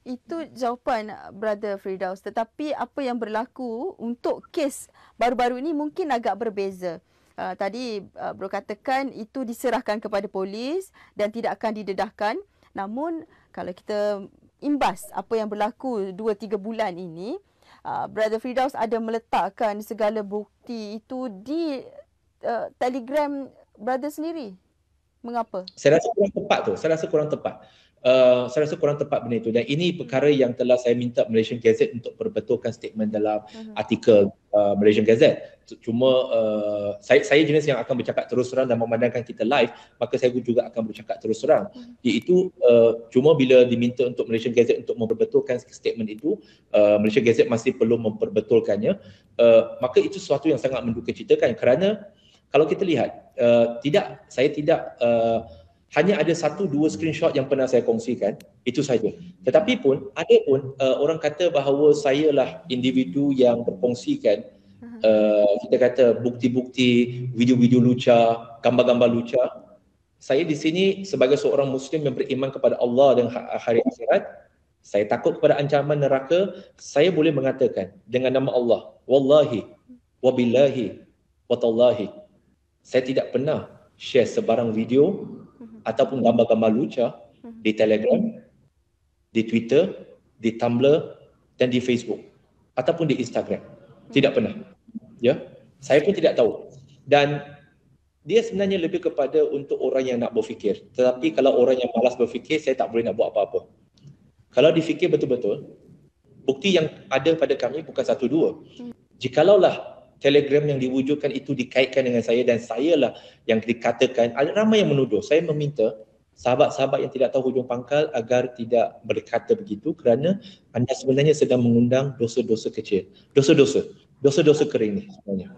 Itu jawapan Brother Firdaus. Tetapi apa yang berlaku untuk kes baru-baru ini mungkin agak berbeza. Uh, tadi uh, bro katakan itu diserahkan kepada polis dan tidak akan didedahkan. Namun kalau kita imbas apa yang berlaku 2-3 bulan ini, uh, Brother Firdaus ada meletakkan segala bukti itu di uh, Telegram Brother sendiri. Mengapa? Saya rasa kurang tepat tu. Saya rasa kurang tepat. Uh, saya rasa kurang tepat benda itu dan ini perkara yang telah saya minta Malaysian Gazette untuk perbetulkan statement dalam uh-huh. artikel uh, Malaysian Gazette. Cuma uh, saya saya jenis yang akan bercakap terus terang dan memandangkan kita live, maka saya juga akan bercakap terus terang. Uh-huh. Iaitu uh, cuma bila diminta untuk Malaysian Gazette untuk memperbetulkan statement itu, uh, Malaysian Gazette masih perlu memperbetulkannya. Uh, maka itu sesuatu yang sangat menduka citakan kerana kalau kita lihat uh, tidak saya tidak uh, hanya ada satu dua screenshot yang pernah saya kongsikan itu saja. Tetapi pun ada pun uh, orang kata bahawa saya lah individu yang berkongsikan uh, kita kata bukti-bukti video-video luca gambar-gambar luca saya di sini sebagai seorang muslim yang beriman kepada Allah dan ha-, hari akhirat saya takut kepada ancaman neraka saya boleh mengatakan dengan nama Allah wallahi wabillahi watallahi saya tidak pernah share sebarang video ataupun gambar-gambar lucu di Telegram, di Twitter, di Tumblr dan di Facebook ataupun di Instagram. Tidak pernah. Ya. Saya pun tidak tahu. Dan dia sebenarnya lebih kepada untuk orang yang nak berfikir. Tetapi kalau orang yang malas berfikir, saya tak boleh nak buat apa-apa. Kalau difikir betul-betul, bukti yang ada pada kami bukan satu dua. Jikalaulah telegram yang diwujudkan itu dikaitkan dengan saya dan saya lah yang dikatakan ada ramai yang menuduh. Saya meminta sahabat-sahabat yang tidak tahu hujung pangkal agar tidak berkata begitu kerana anda sebenarnya sedang mengundang dosa-dosa kecil. Dosa-dosa. Dosa-dosa kering ni sebenarnya